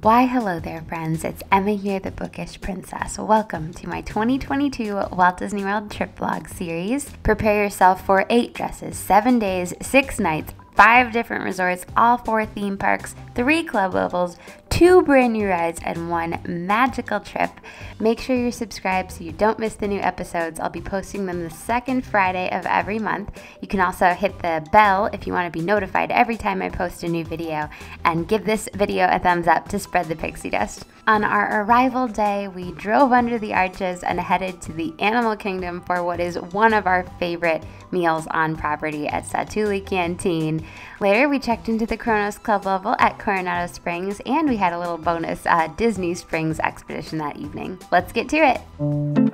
Why, hello there, friends. It's Emma here, the Bookish Princess. Welcome to my 2022 Walt Disney World Trip Vlog series. Prepare yourself for eight dresses, seven days, six nights, five different resorts, all four theme parks, three club levels, two brand new rides, and one magical trip. Make sure you're subscribed so you don't miss the new episodes. I'll be posting them the second Friday of every month. You can also hit the bell if you want to be notified every time I post a new video, and give this video a thumbs up to spread the pixie dust. On our arrival day, we drove under the arches and headed to the Animal Kingdom for what is one of our favorite meals on property at Satu'li Canteen. Later, we checked into the Chronos Club level at Coronado Springs and we had a little bonus uh, Disney Springs expedition that evening. Let's get to it.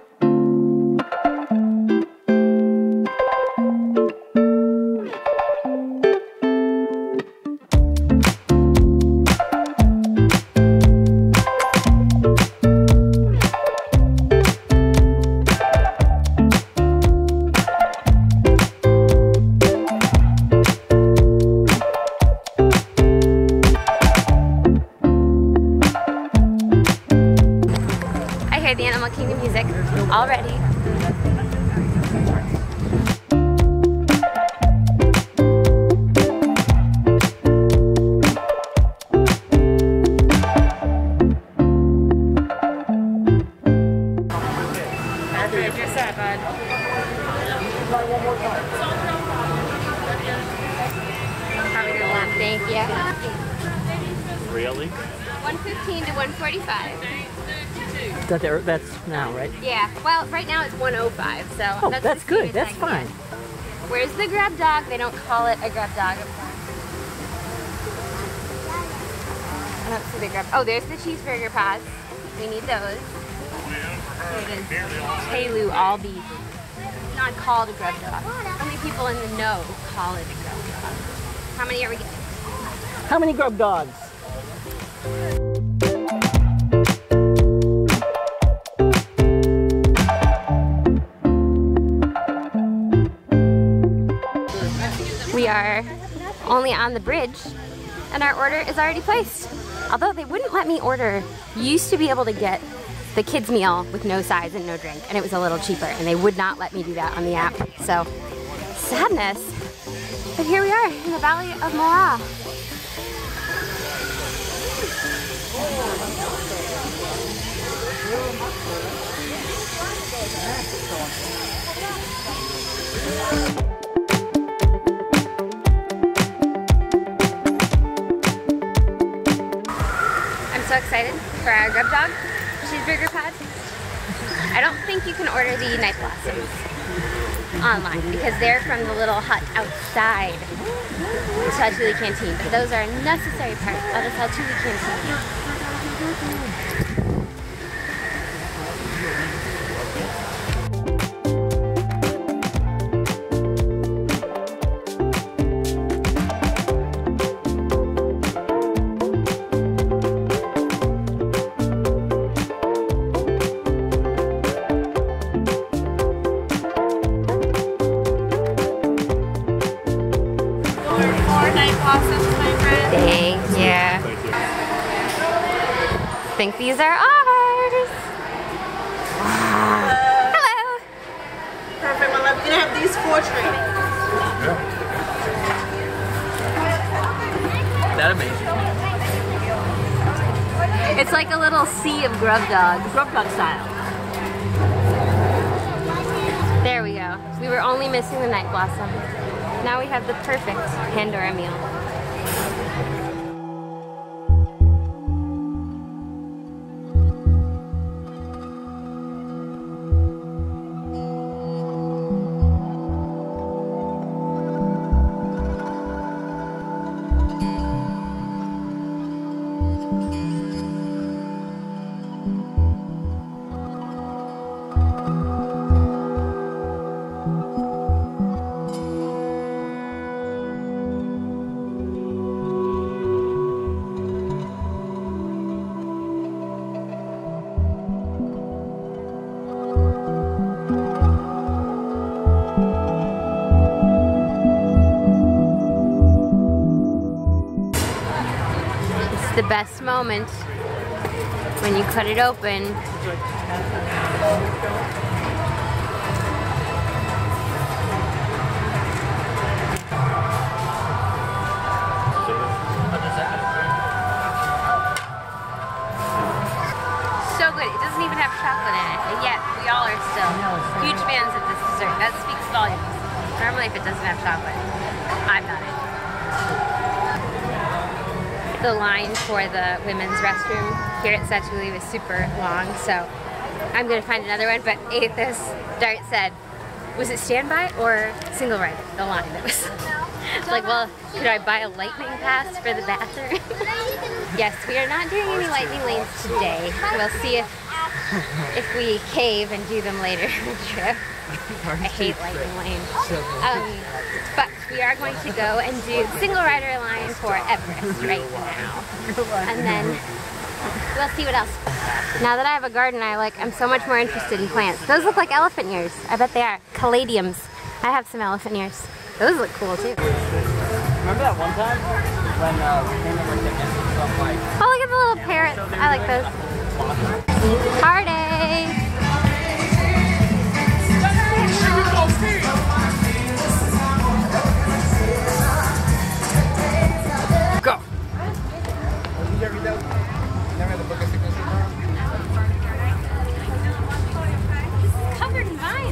That there, that's now, right? Yeah. Well, right now it's 105, so Oh, that's, that's, good. That's fine. Where's the grub dog? They don't call it a grub dog. I don't see the grub. Oh, there's the cheeseburger pods. We need those. There it is. Telu all beef. Not called a grub dog. Only people in the know call it a grub dog. How many are we getting? How many grub dogs? We are only on the bridge and our order is already placed. Although they wouldn't let me order, you used to be able to get the kids meal with no sides and no drink and it was a little cheaper and they would not let me do that on the app. So sadness. But here we are in the Valley of Mo'ara. I'm so excited for our grub dog cheeseburger pod. I don't think you can order the night blossoms online because they're from the little hut outside the Satu'li Canteen. But those are a necessary part of the Satu'li Canteen. Ours. Hello. Perfect, my love. You're gonna have these four trainings. That amazing. It's like a little sea of grub dogs. Grub dog style. There we go. We were only missing the night blossom. Now we have the perfect Pandora meal. Moment when you cut it open. So good. It doesn't even have chocolate in it. And yet, we all are still huge fans of this dessert. That speaks volumes. Normally, if it doesn't have chocolate, I'm not in. The line for the women's restroom here at Statue was super long, so I'm gonna find another one. But Athos Dart said, was it standby or single rider? The line that was like, well, could I buy a lightning pass for the bathroom? yes, we are not doing any lightning lanes today. We'll see if if we cave and do them later in the trip. I hate lightning lanes. Um, but we are going to go and do single rider line for Everest right now. And then we'll see what else. Now that I have a garden, I like I'm so much more interested in plants. Those look like elephant ears. I bet they are. Caladiums. I have some elephant ears. Those look cool too. Remember that one time when uh, we came over to get some like Oh, look at the little parrots. I like those. Party!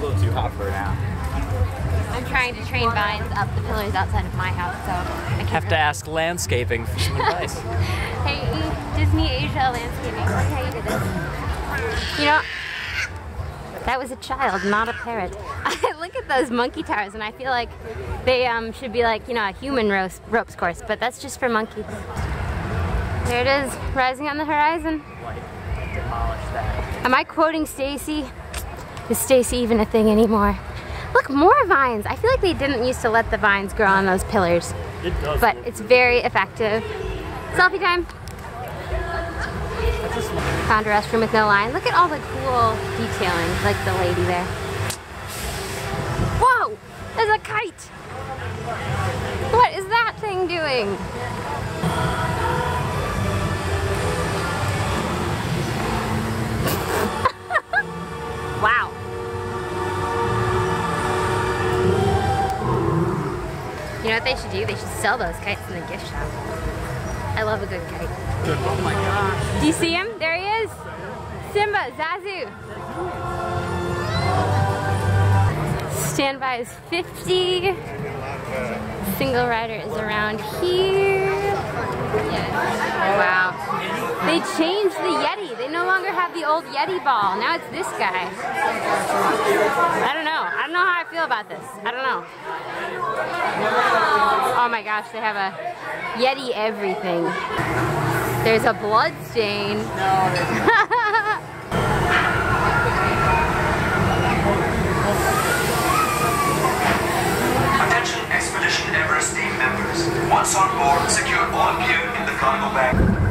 Little too hot for now. I'm trying to train vines up the pillars outside of my house, so I can't Have to really- ask landscaping for some advice. Hey, Disney Asia Landscaping. Look how you did this. You know, that was a child, not a parrot. I look at those monkey towers and I feel like they um, should be like, you know, a human ropes, ropes course, but that's just for monkeys. There it is, rising on the horizon. demolish that. Am I quoting Stacy? Is Stacy even a thing anymore? Look, more vines. I feel like they didn't used to let the vines grow on those pillars, It does. but it's very effective. Selfie time. Found a restroom with no line. Look at all the cool detailing, like the lady there. Whoa! There's a kite! What is that thing doing? You know what they should do? They should sell those kites in the gift shop. I love a good kite. Oh my gosh. Do you see him? There he is. Simba, Zazu. Standby is 50. Single rider is around here. Wow. They changed the Yeti. They no longer have the old Yeti ball. Now it's this guy. I don't know. I don't know how I feel about this. I don't know. Oh my gosh, they have a Yeti everything. There's a blood stain. Attention Expedition Everest team members. Once on board, secure all gear in the cargo bag.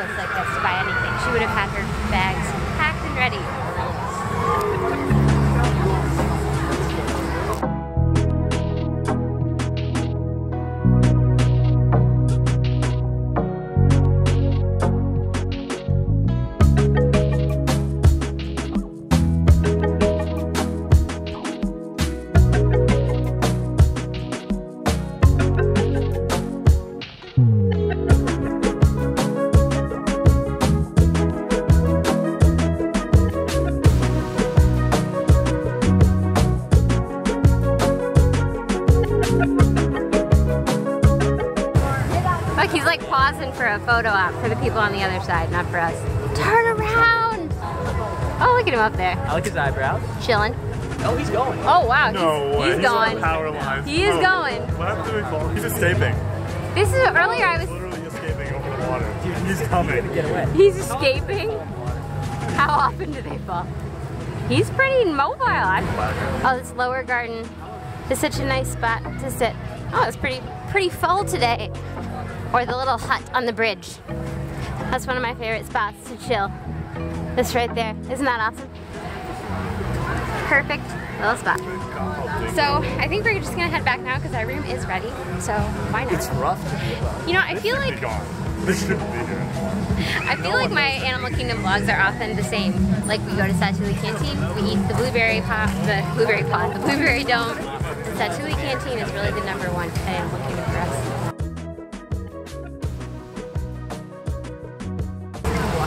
At an outpost photo op for the people on the other side, not for us. Turn around! Oh, look at him up there, I like his eyebrows. chilling. Oh, he's going. Oh wow, No he's, way. he's He's on going. power lines. He is Oh. going. What happened to him fall? He's escaping. This is earlier. I was. Literally escaping over the water. He's coming. Get away. He's escaping. How often do they fall? He's pretty mobile. Oh, this lower garden is such a nice spot to sit. Oh, it's pretty pretty full today. Or the little hut on the bridge. That's one of my favorite spots to chill. This right there. Isn't that awesome? Perfect little spot. So I think we're just gonna head back now because our room is ready. So why not? It's rough. You know, I feel like gone. This shouldn't be here. I feel like my Animal Kingdom vlogs are often the same. Like we go to Satu'li Canteen, we eat the blueberry pot, the blueberry pot, the blueberry dome. Satu'li Canteen is really the number one Animal Kingdom for us.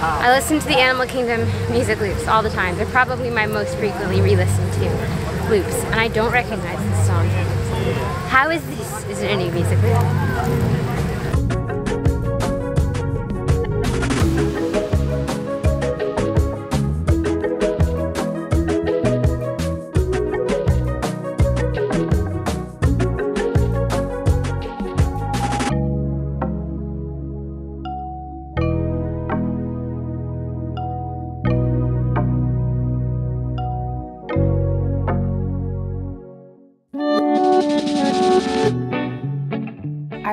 I listen to the Animal Kingdom music loops all the time. They're probably my most frequently re-listened to loops, and I don't recognize this song. How is this? Is it a new music loop?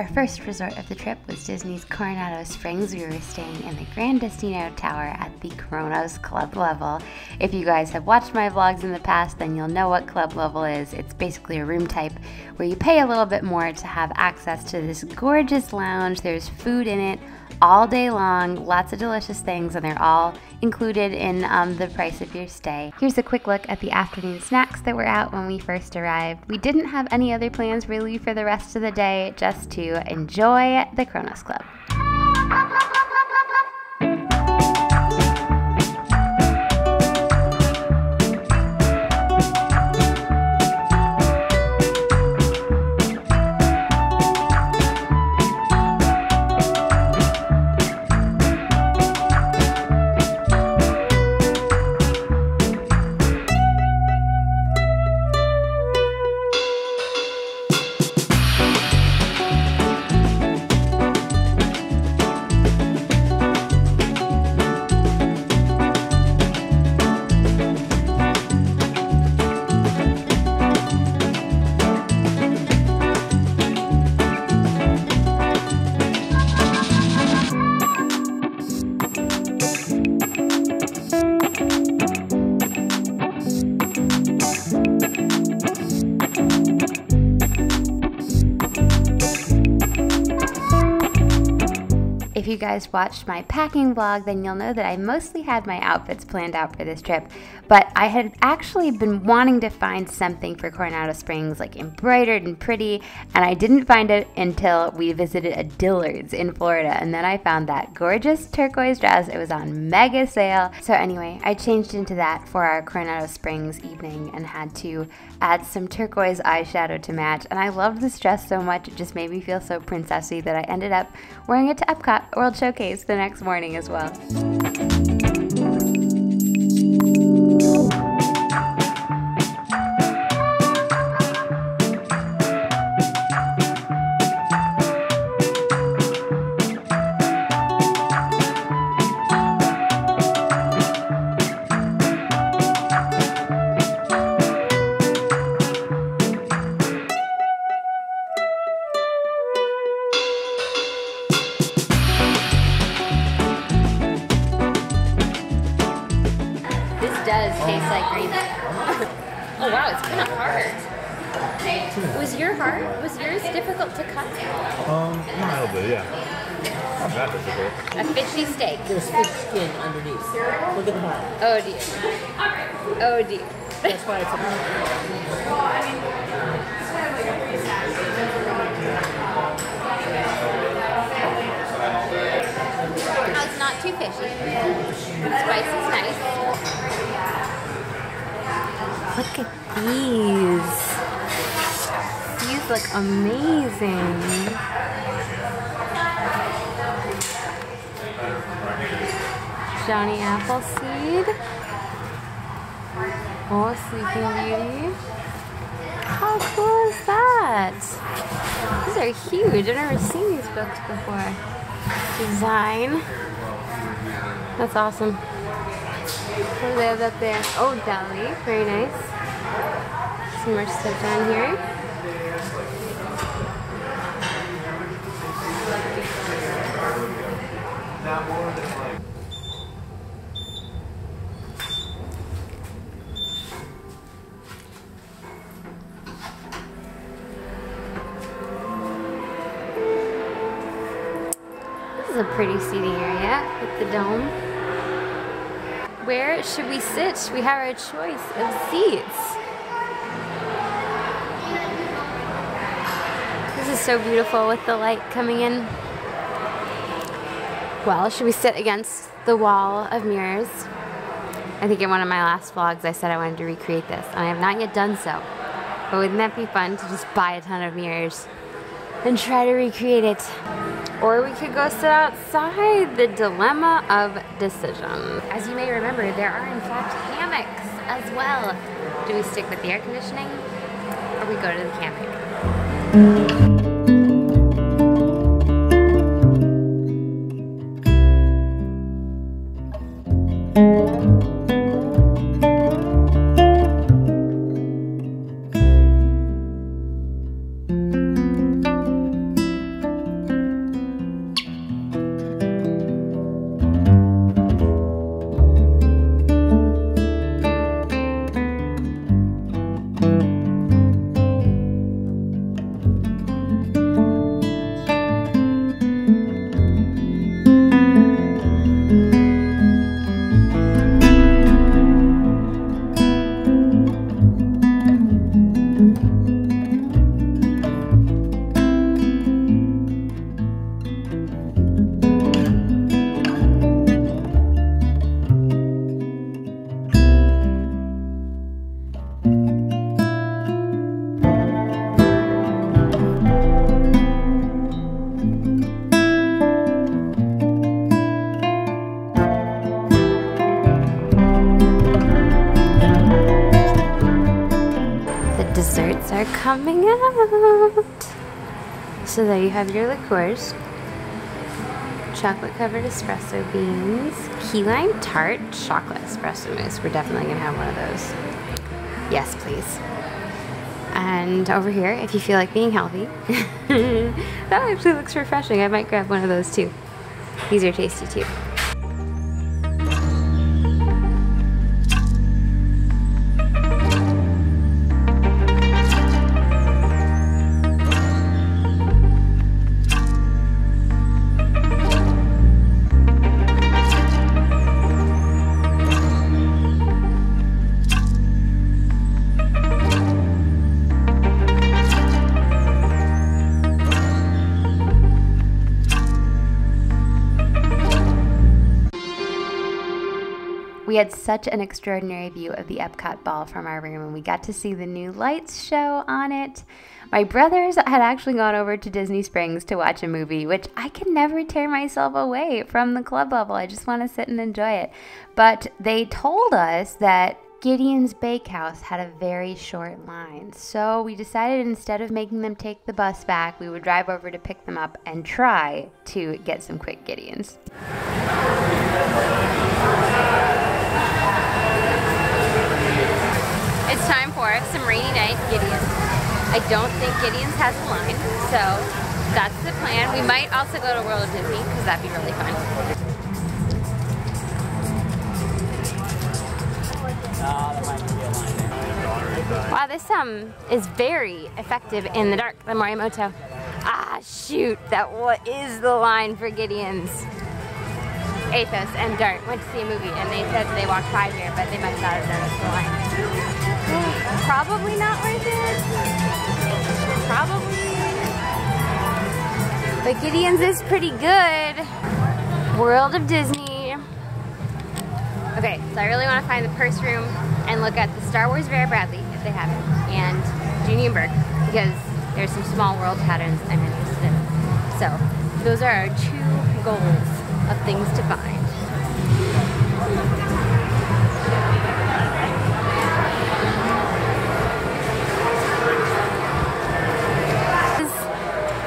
Our first resort of the trip was Disney's Coronado Springs. We were staying in the Gran Destino Tower at the Chronos Club level. If you guys have watched my vlogs in the past, then you'll know what club level is. It's basically a room type where you pay a little bit more to have access to this gorgeous lounge. There's food in it all day long, lots of delicious things, and they're all included in um, the price of your stay. Here's a quick look at the afternoon snacks that were out when we first arrived. We didn't have any other plans really for the rest of the day, just to enjoy the Chronos Club. If you guys watched my packing vlog, then you'll know that I mostly had my outfits planned out for this trip, but I had actually been wanting to find something for Coronado Springs, like embroidered and pretty, and I didn't find it until we visited a Dillard's in Florida, and then I found that gorgeous turquoise dress. It was on mega sale. So anyway, I changed into that for our Coronado Springs evening and had to add some turquoise eyeshadow to match, and I loved this dress so much, it just made me feel so princessy that I ended up wearing it to Epcot World Showcase the next morning as well. Fishy. Spice is nice. Look at these. These look amazing. Johnny Appleseed. Oh, Sleeping Beauty. How cool is that? These are huge. I've never seen these books before. Design. That's awesome. What do they have up there? Oh, deli. Very nice. Some more stuff down here. This is a pretty seating area with the dome. Where should we sit? We have our choice of seats. This is so beautiful with the light coming in. Well, should we sit against the wall of mirrors? I think in one of my last vlogs I said I wanted to recreate this, and I have not yet done so. But wouldn't that be fun to just buy a ton of mirrors and try to recreate it? Or we could go sit outside the dilemma of decision. As you may remember, there are in fact hammocks as well. Do we stick with the air conditioning or we go to the hammock? You have your liqueurs. Chocolate covered espresso beans, key lime tart, chocolate espresso mousse. We're definitely gonna have one of those. Yes, please. And over here, if you feel like being healthy, that actually looks refreshing. I might grab one of those too. These are tasty too. We had such an extraordinary view of the Epcot ball from our room, and we got to see the new lights show on it. My brothers had actually gone over to Disney Springs to watch a movie, which I can never tear myself away from the club level. I just want to sit and enjoy it. But they told us that Gideon's Bakehouse had a very short line. So we decided instead of making them take the bus back, we would drive over to pick them up and try to get some quick Gideons. It's time for some rainy night Gideons. I don't think Gideons has a line, so that's the plan. We might also go to World of Disney because that'd be really fun. Might. Wow, this um is very effective in the dark, the Morimoto. Ah, shoot, that what is the line for Gideon's? Athos and Dart went to see a movie and they said they walked by here, but they must not have noticed the line. Probably not worth it. Probably. But Gideon's is pretty good. World of Disney. Okay, so I really want to find the purse room and look at the Star Wars Vera Bradley, if they have it, and Dooney and Bourke, because there's some small world patterns I'm interested in. So, those are our two goals of things to find.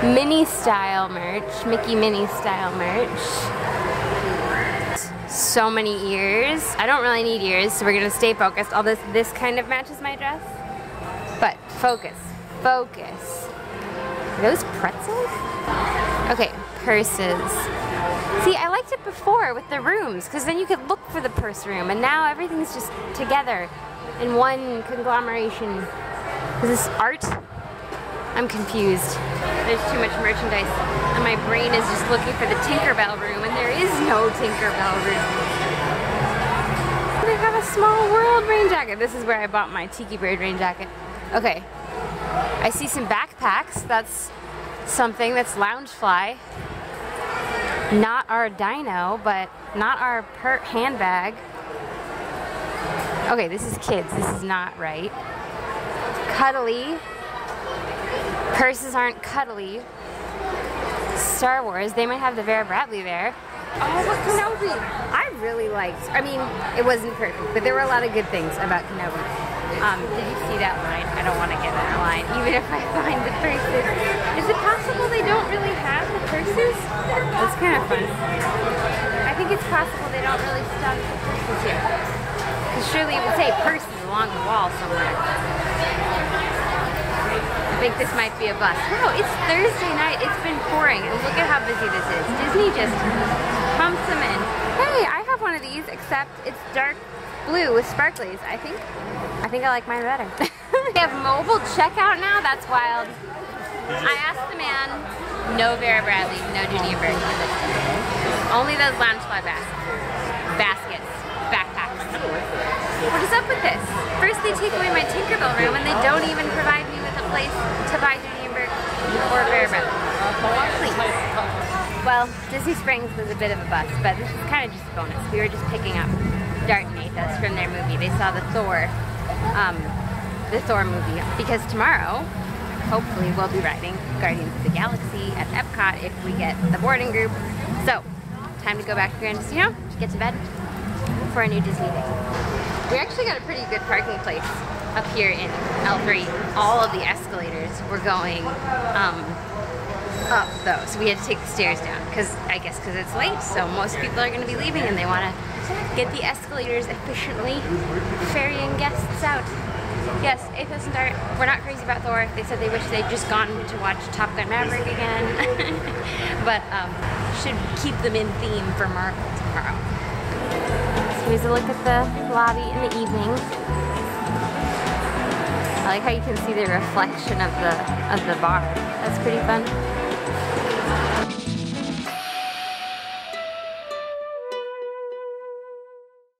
Minnie style merch, Mickey Minnie style merch so many ears. I don't really need ears, so we're gonna stay focused. All this this kind of matches my dress. But focus, focus. Are those pretzels? Okay, purses. See, I liked it before with the rooms, because then you could look for the purse room, and now everything's just together in one conglomeration. Is this art? I'm confused. There's too much merchandise, and my brain is just looking for the Tinkerbell room, and there is no Tinkerbell room. They have a small world rain jacket. This is where I bought my Tiki Bird rain jacket. Okay. I see some backpacks. That's something that's Loungefly. Not our dino, but not our per handbag. Okay, this is kids. This is not right. Cuddly. Purses aren't cuddly. Star Wars, they might have the Vera Bradley there. Oh, but Kenobi! I really liked, I mean, it wasn't perfect, but there were a lot of good things about Kenobi. Um, did you see that line? I don't want to get that line, even if I find the purses. Is it possible they don't really have the purses? That's kind of fun. I think it's possible they don't really stock the purses here. Because surely it would say purses along the wall somewhere. Think this might be a bus. No, it's Thursday night. It's been pouring, and look at how busy this is. Disney just pumps them in. Hey, I have one of these, except it's dark blue with sparklies. I think, I think I like mine better. they have mobile checkout now. That's wild. I asked the man, no Vera Bradley, no and Bird. Only those Loungefly baskets, baskets, backpacks. What is up with this? First they take away my Tinkerbell room and they don't even provide me place to buy Bird or Vera Please. Well, Disney Springs was a bit of a bust, but this is kind of just a bonus. We were just picking up Dart and Athos from their movie. They saw the Thor, um, the Thor movie. Because tomorrow, hopefully we'll be riding Guardians of the Galaxy at Epcot if we get the boarding group. So, time to go back to Grand Casino, get to bed for a new Disney day. We actually got a pretty good parking place up here in L3. All of the escalators were going um, up though, so we had to take the stairs down because I guess because it's late, so most people are going to be leaving and they want to get the escalators efficiently ferrying guests out. Yes, Athos and Dart, we're not crazy about Thor. They said they wish they'd just gone to watch Top Gun Maverick again, but um, should keep them in theme for Marvel tomorrow. So here's a look at the lobby in the evening. I like how you can see the reflection of the of the bar. That's pretty fun.